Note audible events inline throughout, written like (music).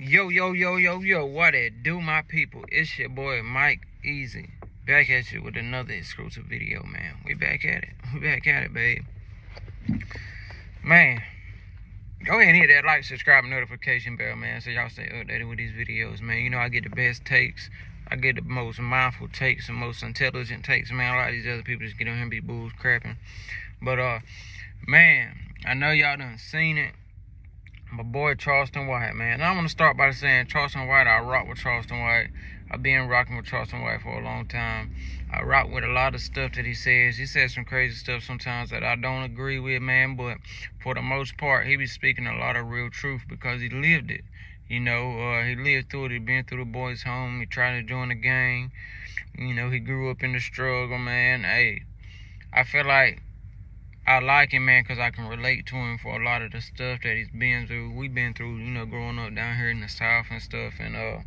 Yo, yo, yo, yo, yo, what it do, my people? It's your boy Mike Eazy. Back at you with another exclusive video, man. We back at it. We back at it, babe. Man, go ahead and hit that like, subscribe, notification bell, man, so y'all stay updated with these videos, man. You know, I get the best takes. I get the most mindful takes and most intelligent takes, man. A lot of these other people just get on here and be bulls crapping. But, uh, man, I know y'all done seen it my boy Charleston White, man. And I want to start by saying Charleston White, I rock with Charleston White. I've been rocking with Charleston White for a long time. I rock with a lot of stuff that he says. He says some crazy stuff sometimes that I don't agree with, man. But for the most part, he be speaking a lot of real truth because he lived it. You know, uh, he lived through it. He been through the boys' home. He tried to join the gang. You know, he grew up in the struggle, man. Hey, I feel like I like him, man, because I can relate to him for a lot of the stuff that he's been through. We've been through, you know, growing up down here in the South and stuff. And, uh,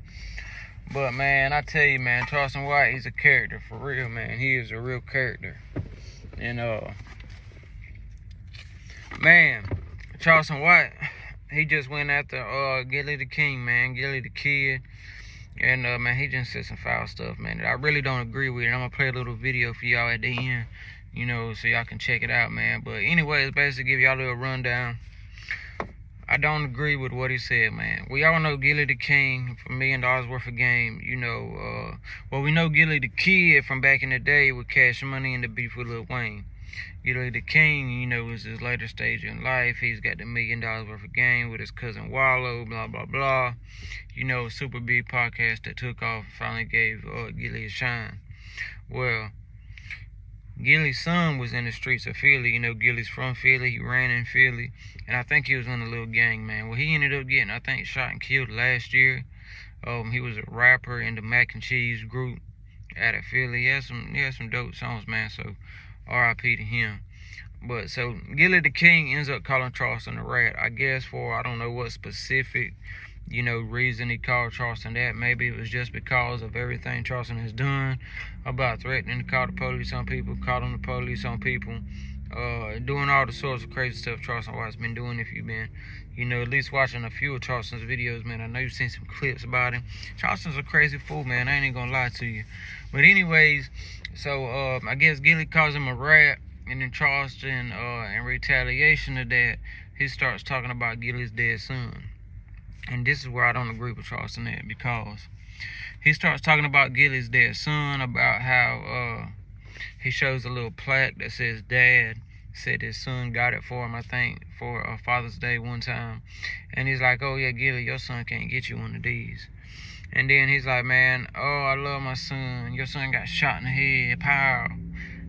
but, man, I tell you, man, Charleston White, he's a character for real, man. He is a real character. And, uh, man, Charleston White, he just went after, uh, Gillie the King, man. Gillie the Kid. And, uh, man, he just said some foul stuff, man, that I really don't agree with. And I'm to play a little video for y'all at the end you know, so y'all can check it out, man. But anyways, basically give y'all a little rundown. I don't agree with what he said, man. We all know Gillie the King for a million dollars worth of game. You know, uh, well, we know Gillie the Kid from back in the day with Cash Money and the beef with Lil Wayne. Gillie the King, you know, is his later stage in life. He's got the million dollars worth of game with his cousin Wallo, blah, blah, blah. You know, super big podcast that took off finally gave uh, Gillie a shine. Well, Gillie's son was in the streets of Philly. You know, Gillie's from Philly. He ran in Philly. And I think he was in a little gang, man. Well, he ended up getting, I think, shot and killed last year. Um, he was a rapper in the Mac and Cheese group out of Philly. He had some, he had some dope songs, man. So, R.I.P. to him. But so Gillie the King ends up calling Charleston a rat. I guess for I don't know what specific you know, reason he called Charleston that. Maybe it was just because of everything Charleston has done about threatening to call the police on people, calling the police on people, uh, doing all the sorts of crazy stuff Charleston White's been doing. If you've been, you know, at least watching a few of Charleston's videos, man, I know you've seen some clips about him. Charleston's a crazy fool, man. I ain't even gonna lie to you. But anyways, so uh, I guess Gillie calls him a rat, and then Charleston, uh, in retaliation to that, he starts talking about Gillie's dead son. And this is where I don't agree with Charleston at because he starts talking about Gillie's dead son, about how uh, he shows a little plaque that says dad said his son got it for him, I think, for uh, Father's Day one time. And he's like, oh yeah, Gillie, your son can't get you one of these. And then he's like, man, oh, I love my son. Your son got shot in the head, pow.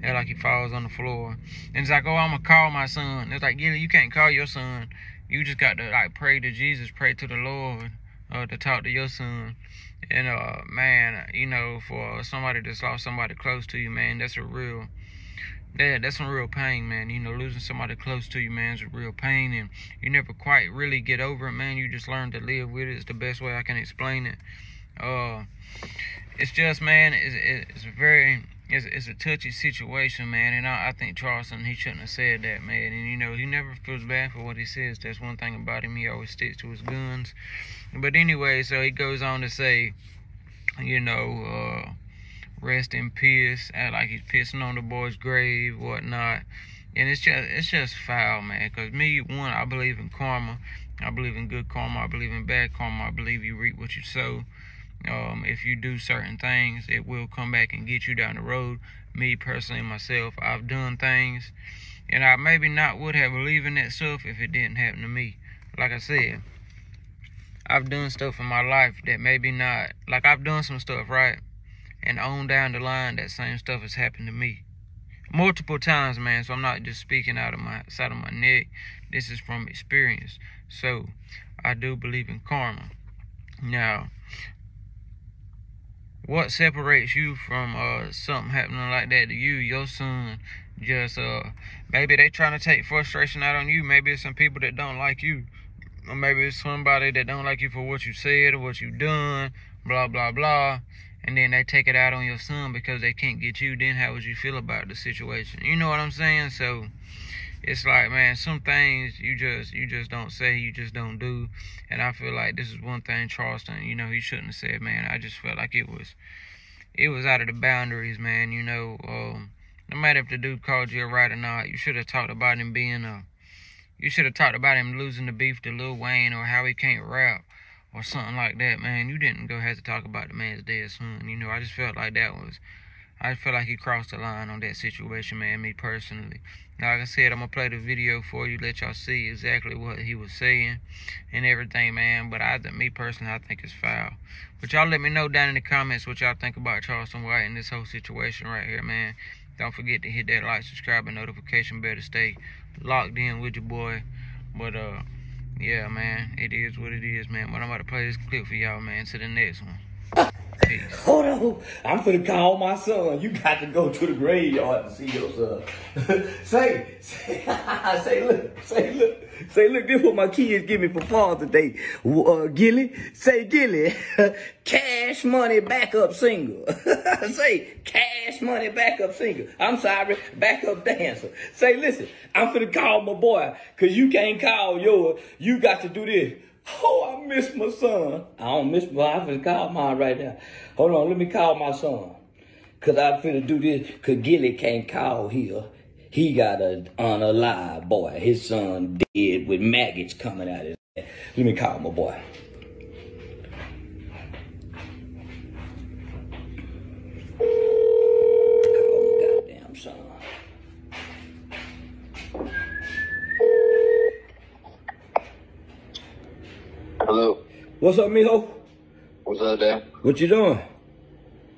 And like he falls on the floor. And he's like, oh, I'm going to call my son. And It's like, Gillie, you can't call your son you just got to like pray to Jesus, pray to the Lord, uh, to talk to your son. And uh, man, you know, for somebody that's lost somebody close to you, man, that's a real, that that's some real pain, man. You know, losing somebody close to you, man, is a real pain, and you never quite really get over it, man. You just learn to live with it. It's the best way I can explain it. Uh, it's just, man, it's, it's very it's, it's a touchy situation, man. And I, I think Charleston, he shouldn't have said that, man. And, you know, he never feels bad for what he says. That's one thing about him. He always sticks to his guns. But anyway, so he goes on to say, you know, uh, rest in peace. Act like he's pissing on the boy's grave, whatnot. And it's just, it's just foul, man. Because me, one, I believe in karma. I believe in good karma. I believe in bad karma. I believe you reap what you sow. Um, if you do certain things, it will come back and get you down the road. Me personally, myself, I've done things, and I maybe not would have believed in that stuff if it didn't happen to me. Like I said, I've done stuff in my life that maybe not, like I've done some stuff, right? And on down the line, that same stuff has happened to me. Multiple times, man, so I'm not just speaking out of my side of my neck. This is from experience. So, I do believe in karma. Now, what separates you from uh something happening like that to you your son just uh maybe they trying to take frustration out on you. Maybe it's some people that don't like you. Or maybe it's somebody that don't like you for what you said or what you done blah blah blah. And then they take it out on your son because they can't get you. Then how would you feel about the situation? You know what i'm saying? So it's like man, some things you just you just don't say, you just don't do, and I feel like this is one thing Charleston, you know, he shouldn't have said, man. I just felt like it was it was out of the boundaries, man. You know, um, no matter if the dude called you a right or not, you should have talked about him being a. You should have talked about him losing the beef to Lil Wayne or how he can't rap or something like that, man. You didn't go have to talk about the man's dead son. You know, I just felt like that was. I feel like he crossed the line on that situation, man. Me personally. Like I said, I'm gonna play the video for you, let y'all see exactly what he was saying and everything, man. But I, me personally, I think it's foul. But y'all let me know down in the comments what y'all think about Charleston White and this whole situation right here, man. Don't forget to hit that like, subscribe, and notification bell to stay locked in with your boy. But uh, yeah, man, it is what it is, man. But I'm about to play this clip for y'all, man. To the next one. (laughs) Hold on. I'm finna call my son. You got to go to the graveyard to see your son. (laughs) say, say, (laughs) say, look, say, look, say, look, this what my kids give me for Father's Day. Uh, Gillie, say, Gillie, cash money backup singer. say, cash money backup singer. I'm sorry, backup dancer. Say, listen, I'm finna call my boy, cause you can't call yours. You got to do this. Oh, I miss my son. I don't miss my, I finna call mine right now. Hold on, let me call my son. Cause I finna do this, cause Gillie can't call here. He got a unalive boy. His son dead with maggots coming out of his head. Let me call my boy. Call my goddamn son. Hello. What's up, mijo? What's up there? What you doing?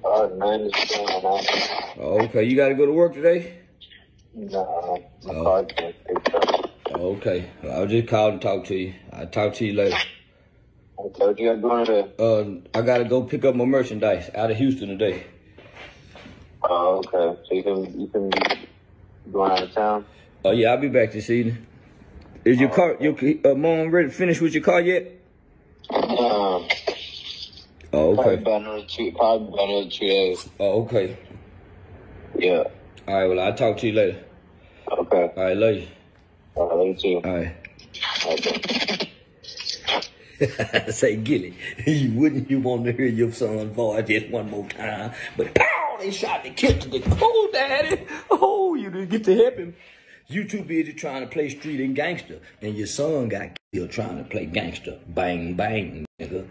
Uh, man, it's going on. Oh, okay, you gotta go to work today? Nah, my Oh. car can't pick up. Oh, okay. I'll just call and talk to you. I'll talk to you later. I told you I'm going to. Uh, I gotta go pick up my merchandise out of Houston today. Oh, okay. So you can you can be going out of town. Oh yeah, I'll be back this evening. Is your car, your uh, mom ready to finish with your car yet? Oh, probably okay. about another two, probably about another two days. Oh, okay. Yeah. All right, well, I'll talk to you later. Okay. All right, love you. Uh, let me see. All right. Okay. (laughs) Say, Gillie, (laughs) you wouldn't you want to hear your son's voice just one more time? But pow, they shot the kid to the oh, daddy. Oh, you didn't get to help him. You too busy trying to play street and gangster, and your son got killed trying to play gangster. Bang, bang, nigga.